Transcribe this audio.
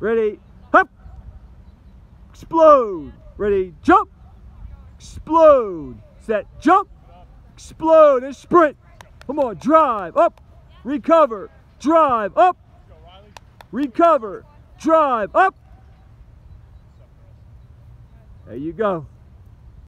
Ready, hop. Explode. Ready, jump. Explode. Set, jump. Explode and sprint. Come on, drive, up. Recover, drive, up. Recover, drive, up. There you go.